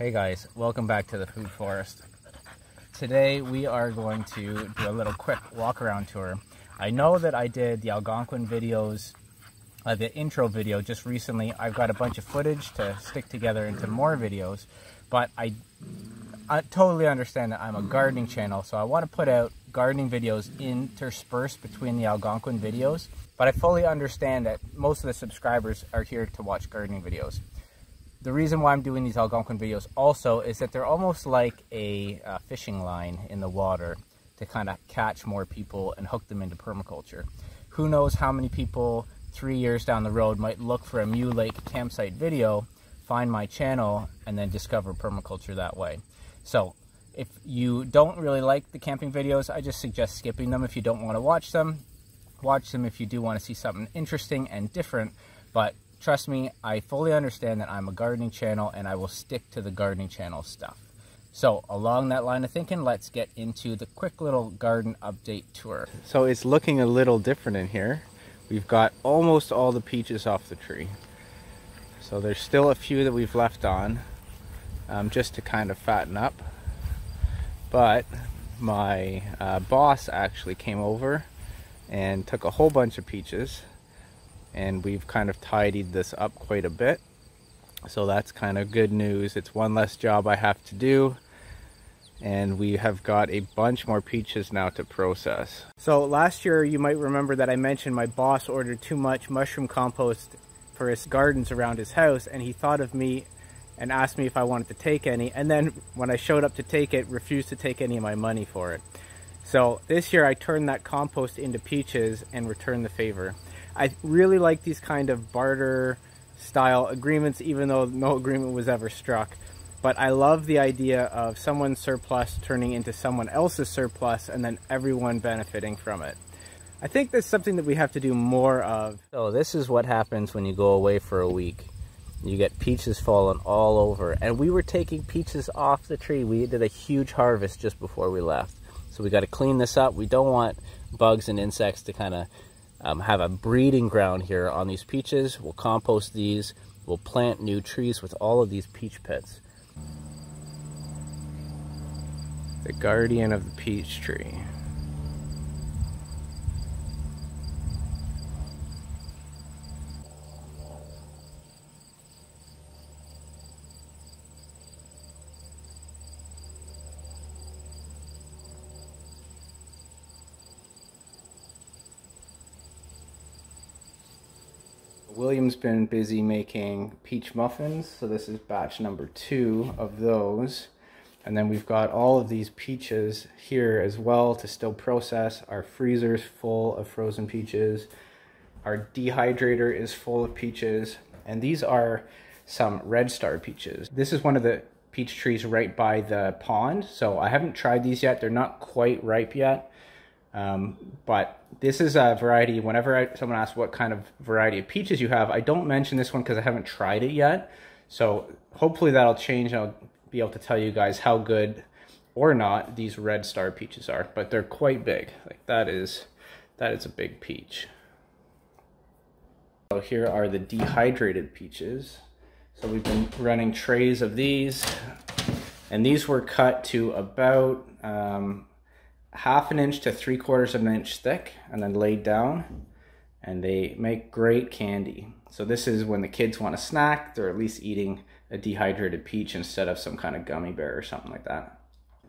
Hey guys, welcome back to the Food Forest. Today we are going to do a little quick walk around tour. I know that I did the Algonquin videos, uh, the intro video just recently. I've got a bunch of footage to stick together into more videos, but I, I totally understand that I'm a gardening channel, so I want to put out gardening videos interspersed between the Algonquin videos, but I fully understand that most of the subscribers are here to watch gardening videos the reason why I'm doing these Algonquin videos also is that they're almost like a, a fishing line in the water to kind of catch more people and hook them into permaculture. Who knows how many people three years down the road might look for a Mew Lake campsite video, find my channel, and then discover permaculture that way. So if you don't really like the camping videos, I just suggest skipping them if you don't want to watch them. Watch them if you do want to see something interesting and different, but Trust me, I fully understand that I'm a gardening channel and I will stick to the gardening channel stuff. So along that line of thinking, let's get into the quick little garden update tour. So it's looking a little different in here. We've got almost all the peaches off the tree. So there's still a few that we've left on um, just to kind of fatten up. But my uh, boss actually came over and took a whole bunch of peaches and we've kind of tidied this up quite a bit. So that's kind of good news. It's one less job I have to do and we have got a bunch more peaches now to process. So last year you might remember that I mentioned my boss ordered too much mushroom compost for his gardens around his house and he thought of me and asked me if I wanted to take any and then when I showed up to take it refused to take any of my money for it. So this year I turned that compost into peaches and returned the favor. I really like these kind of barter style agreements, even though no agreement was ever struck. But I love the idea of someone's surplus turning into someone else's surplus and then everyone benefiting from it. I think that's something that we have to do more of. So this is what happens when you go away for a week. You get peaches falling all over. And we were taking peaches off the tree. We did a huge harvest just before we left. So we got to clean this up. We don't want bugs and insects to kind of um, have a breeding ground here on these peaches. We'll compost these. We'll plant new trees with all of these peach pits. The guardian of the peach tree. William's been busy making peach muffins, so this is batch number two of those. And then we've got all of these peaches here as well to still process. Our freezer's full of frozen peaches. Our dehydrator is full of peaches. And these are some Red Star peaches. This is one of the peach trees right by the pond. So I haven't tried these yet. They're not quite ripe yet. Um, but this is a variety, whenever I, someone asks what kind of variety of peaches you have, I don't mention this one because I haven't tried it yet. So hopefully that'll change I'll be able to tell you guys how good or not these red star peaches are. But they're quite big. Like that is, that is a big peach. So here are the dehydrated peaches. So we've been running trays of these and these were cut to about um, half an inch to three quarters of an inch thick and then laid down and they make great candy. So this is when the kids want a snack, they're at least eating a dehydrated peach instead of some kind of gummy bear or something like that.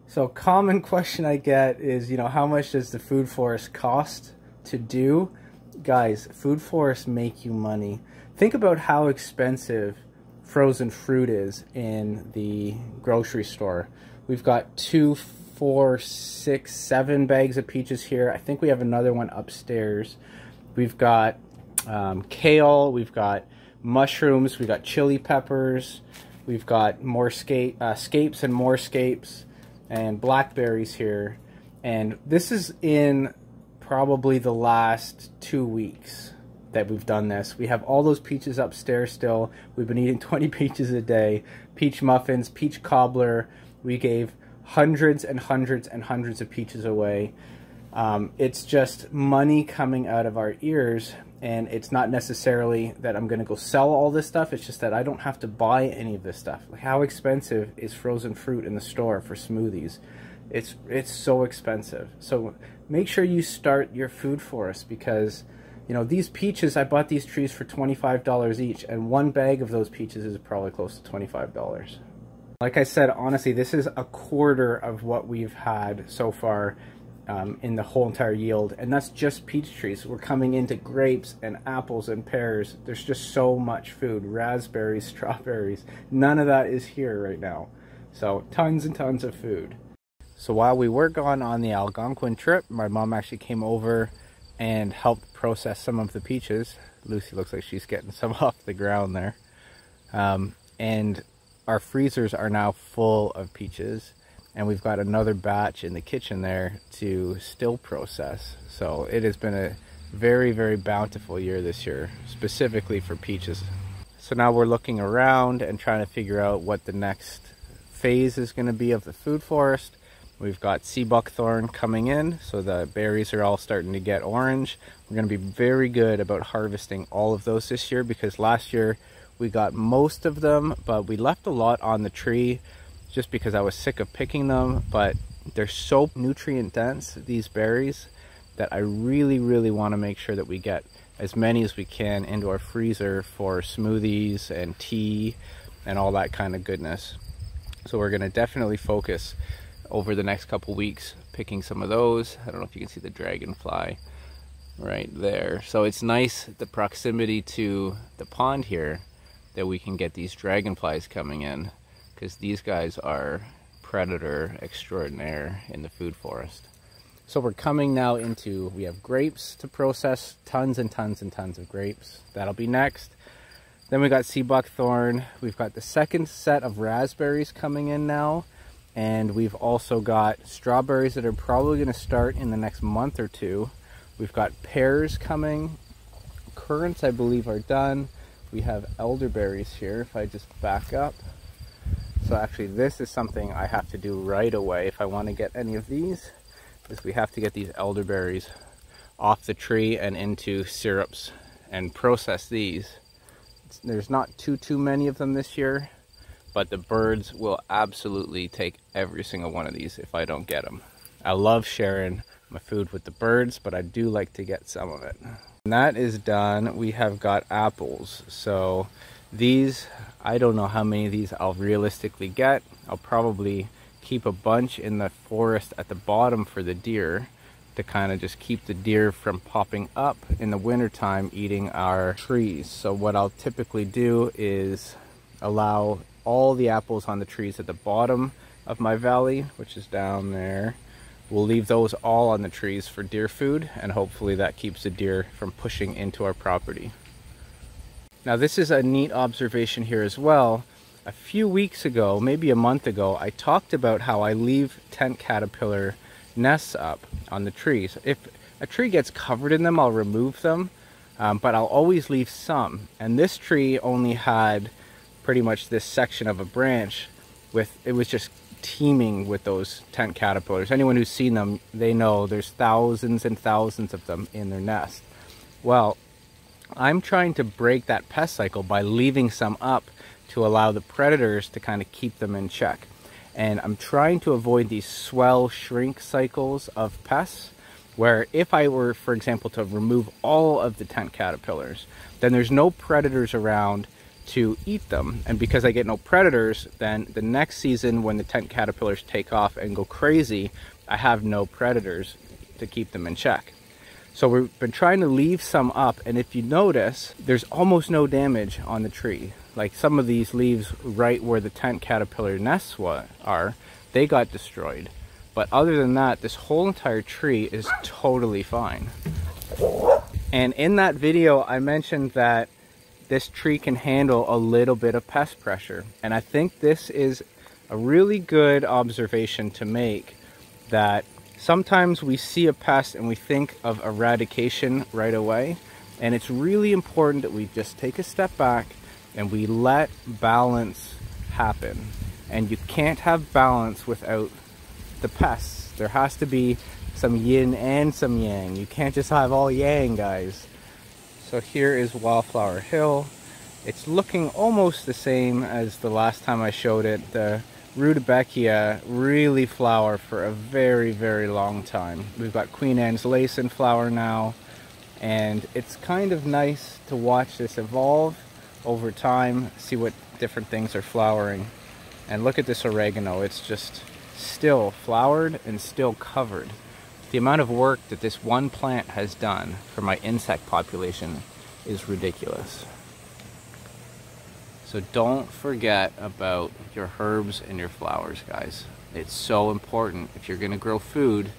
So common question I get is, you know, how much does the food forest cost to do? Guys, food forests make you money. Think about how expensive frozen fruit is in the grocery store. We've got two four, six, seven bags of peaches here. I think we have another one upstairs. We've got um, kale, we've got mushrooms, we've got chili peppers, we've got more scape, uh, scapes and more scapes, and blackberries here. And this is in probably the last two weeks that we've done this. We have all those peaches upstairs still. We've been eating 20 peaches a day. Peach muffins, peach cobbler. We gave hundreds and hundreds and hundreds of peaches away. Um, it's just money coming out of our ears. and it's not necessarily that I'm going to go sell all this stuff. It's just that I don't have to buy any of this stuff. Like how expensive is frozen fruit in the store for smoothies? It's it's so expensive. So make sure you start your food forest because you know these peaches I bought these trees for $25 each and one bag of those peaches is probably close to $25. Like I said, honestly, this is a quarter of what we've had so far um, in the whole entire yield. And that's just peach trees. We're coming into grapes and apples and pears. There's just so much food. Raspberries, strawberries. None of that is here right now. So tons and tons of food. So while we were gone on the Algonquin trip, my mom actually came over and helped process some of the peaches. Lucy looks like she's getting some off the ground there. Um, and our freezers are now full of peaches and we've got another batch in the kitchen there to still process. So it has been a very, very bountiful year this year, specifically for peaches. So now we're looking around and trying to figure out what the next phase is going to be of the food forest. We've got sea buckthorn coming in, so the berries are all starting to get orange. We're going to be very good about harvesting all of those this year because last year we got most of them, but we left a lot on the tree just because I was sick of picking them, but they're so nutrient dense, these berries, that I really, really want to make sure that we get as many as we can into our freezer for smoothies and tea and all that kind of goodness. So we're going to definitely focus over the next couple weeks picking some of those. I don't know if you can see the dragonfly right there. So it's nice the proximity to the pond here that we can get these dragonflies coming in because these guys are predator extraordinaire in the food forest. So we're coming now into, we have grapes to process, tons and tons and tons of grapes. That'll be next. Then we got sea buckthorn. We've got the second set of raspberries coming in now. And we've also got strawberries that are probably gonna start in the next month or two. We've got pears coming. Currants, I believe, are done. We have elderberries here, if I just back up. So actually this is something I have to do right away if I want to get any of these, is we have to get these elderberries off the tree and into syrups and process these. There's not too, too many of them this year, but the birds will absolutely take every single one of these if I don't get them. I love sharing my food with the birds, but I do like to get some of it. That is done, we have got apples. So these, I don't know how many of these I'll realistically get. I'll probably keep a bunch in the forest at the bottom for the deer to kind of just keep the deer from popping up in the wintertime eating our trees. So what I'll typically do is allow all the apples on the trees at the bottom of my valley, which is down there. We'll leave those all on the trees for deer food and hopefully that keeps the deer from pushing into our property. Now this is a neat observation here as well. A few weeks ago, maybe a month ago, I talked about how I leave tent caterpillar nests up on the trees. If a tree gets covered in them, I'll remove them, um, but I'll always leave some. And this tree only had pretty much this section of a branch with, it was just teeming with those tent caterpillars. Anyone who's seen them, they know there's thousands and thousands of them in their nest. Well, I'm trying to break that pest cycle by leaving some up to allow the predators to kind of keep them in check. And I'm trying to avoid these swell shrink cycles of pests where if I were, for example, to remove all of the tent caterpillars, then there's no predators around to eat them. And because I get no predators, then the next season when the tent caterpillars take off and go crazy, I have no predators to keep them in check. So we've been trying to leave some up and if you notice, there's almost no damage on the tree. Like some of these leaves right where the tent caterpillar nests are, they got destroyed. But other than that, this whole entire tree is totally fine. And in that video, I mentioned that this tree can handle a little bit of pest pressure. And I think this is a really good observation to make that Sometimes we see a pest and we think of eradication right away. And it's really important that we just take a step back and we let balance happen. And you can't have balance without the pests. There has to be some yin and some yang. You can't just have all yang, guys. So here is Wildflower Hill. It's looking almost the same as the last time I showed it. The Rudbeckia really flower for a very, very long time. We've got Queen Anne's Lace in flower now, and it's kind of nice to watch this evolve over time, see what different things are flowering. And look at this oregano, it's just still flowered and still covered. The amount of work that this one plant has done for my insect population is ridiculous. So don't forget about your herbs and your flowers, guys. It's so important. If you're going to grow food,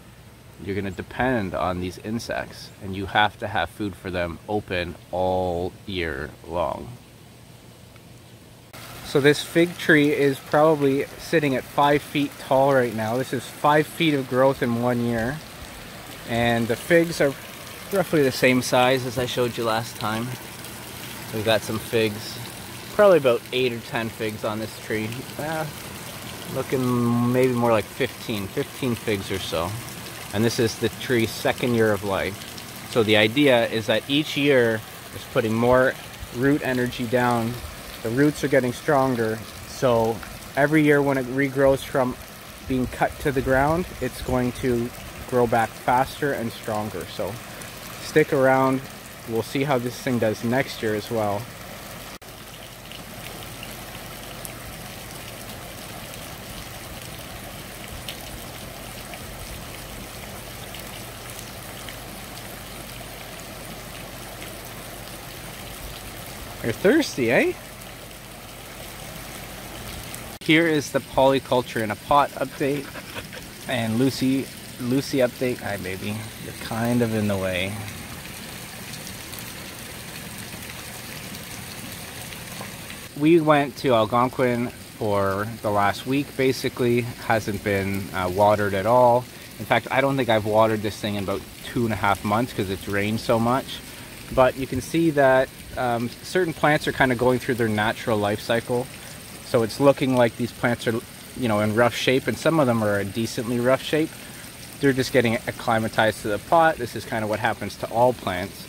you're going to depend on these insects, and you have to have food for them open all year long. So this fig tree is probably sitting at five feet tall right now. This is five feet of growth in one year. And the figs are roughly the same size as I showed you last time. We've got some figs, probably about eight or 10 figs on this tree. Eh, looking maybe more like 15, 15 figs or so. And this is the tree's second year of life. So the idea is that each year is putting more root energy down. The roots are getting stronger. So every year when it regrows from being cut to the ground, it's going to grow back faster and stronger. So stick around. We'll see how this thing does next year as well. You're thirsty, eh? Here is the polyculture in a pot update. And Lucy Lucy update. Hi, baby. You're kind of in the way. We went to Algonquin for the last week, basically. Hasn't been uh, watered at all. In fact, I don't think I've watered this thing in about two and a half months because it's rained so much. But you can see that um, certain plants are kind of going through their natural life cycle. So it's looking like these plants are, you know, in rough shape, and some of them are a decently rough shape they're just getting acclimatized to the pot. This is kind of what happens to all plants.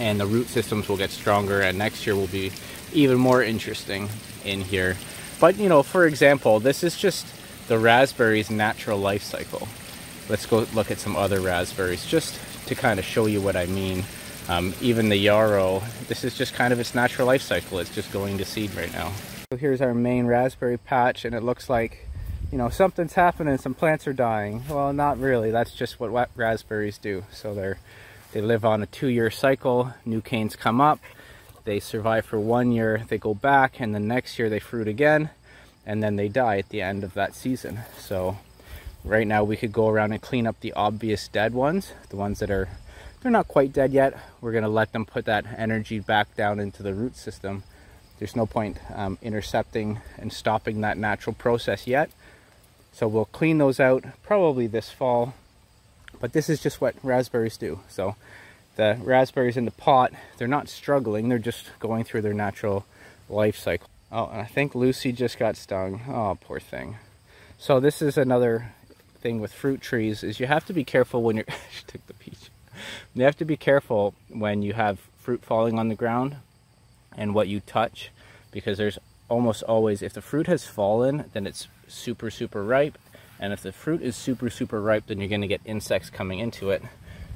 And the root systems will get stronger and next year will be even more interesting in here. But you know, for example, this is just the raspberry's natural life cycle. Let's go look at some other raspberries just to kind of show you what I mean. Um, even the yarrow, this is just kind of its natural life cycle. It's just going to seed right now. So here's our main raspberry patch and it looks like you know, something's happening, some plants are dying. Well, not really. That's just what raspberries do. So they're they live on a two-year cycle. New canes come up. They survive for one year. They go back, and the next year they fruit again, and then they die at the end of that season. So right now we could go around and clean up the obvious dead ones, the ones that are they're not quite dead yet. We're gonna let them put that energy back down into the root system. There's no point um, intercepting and stopping that natural process yet so we'll clean those out probably this fall. But this is just what raspberries do. So the raspberries in the pot, they're not struggling. They're just going through their natural life cycle. Oh, and I think Lucy just got stung. Oh, poor thing. So this is another thing with fruit trees is you have to be careful when you're, she took the peach. You have to be careful when you have fruit falling on the ground and what you touch because there's almost always, if the fruit has fallen, then it's super, super ripe. And if the fruit is super, super ripe, then you're gonna get insects coming into it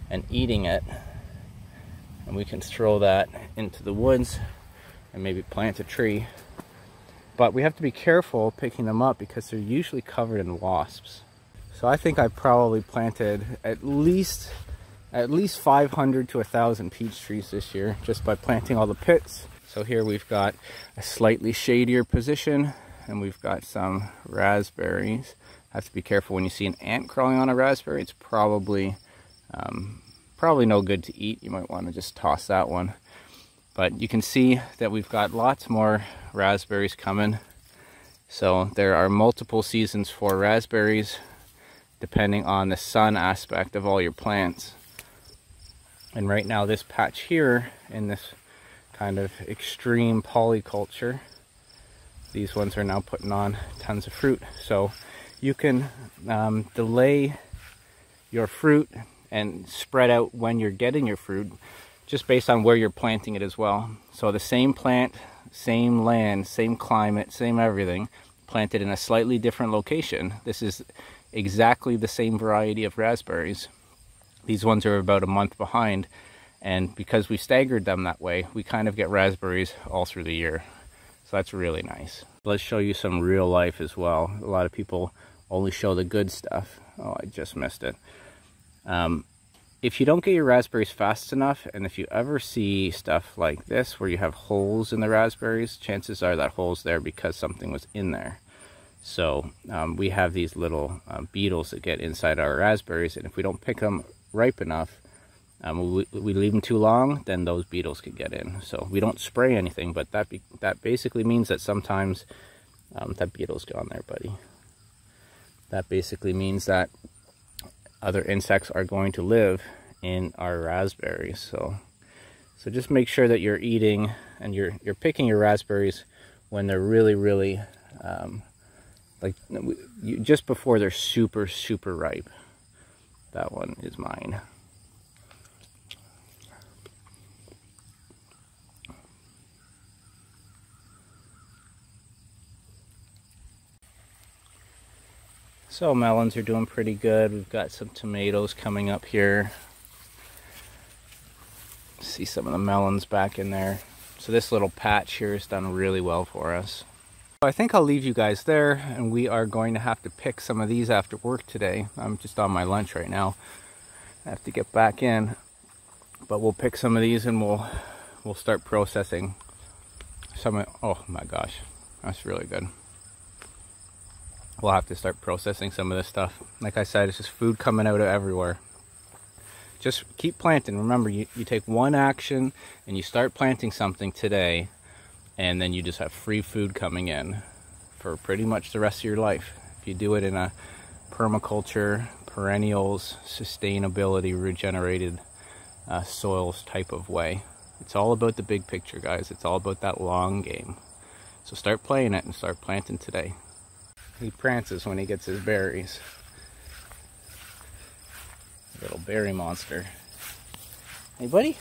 and eating it. And we can throw that into the woods and maybe plant a tree. But we have to be careful picking them up because they're usually covered in wasps. So I think I probably planted at least at least 500 to 1,000 peach trees this year just by planting all the pits so here we've got a slightly shadier position and we've got some raspberries. Have to be careful when you see an ant crawling on a raspberry. It's probably um, probably no good to eat. You might want to just toss that one. But you can see that we've got lots more raspberries coming. So there are multiple seasons for raspberries depending on the sun aspect of all your plants. And right now this patch here in this kind of extreme polyculture. These ones are now putting on tons of fruit. So you can um, delay your fruit and spread out when you're getting your fruit just based on where you're planting it as well. So the same plant, same land, same climate, same everything, planted in a slightly different location. This is exactly the same variety of raspberries. These ones are about a month behind, and because we staggered them that way, we kind of get raspberries all through the year. So that's really nice. Let's show you some real life as well. A lot of people only show the good stuff. Oh, I just missed it. Um, if you don't get your raspberries fast enough, and if you ever see stuff like this where you have holes in the raspberries, chances are that hole's there because something was in there. So um, we have these little uh, beetles that get inside our raspberries, and if we don't pick them ripe enough, um, we, we, leave them too long, then those beetles could get in. So we don't spray anything, but that be, that basically means that sometimes um, that beetle's gone there, buddy. That basically means that other insects are going to live in our raspberries. So, so just make sure that you're eating and you're you're picking your raspberries when they're really really um, like you, just before they're super super ripe. That one is mine. So melons are doing pretty good. We've got some tomatoes coming up here. See some of the melons back in there. So this little patch here has done really well for us. I think I'll leave you guys there and we are going to have to pick some of these after work today. I'm just on my lunch right now. I have to get back in. But we'll pick some of these and we'll we'll start processing some of, oh my gosh, that's really good we'll have to start processing some of this stuff. Like I said, it's just food coming out of everywhere. Just keep planting. Remember, you, you take one action and you start planting something today, and then you just have free food coming in for pretty much the rest of your life. If you do it in a permaculture, perennials, sustainability, regenerated uh, soils type of way. It's all about the big picture, guys. It's all about that long game. So start playing it and start planting today. He prances when he gets his berries. Little berry monster. Hey?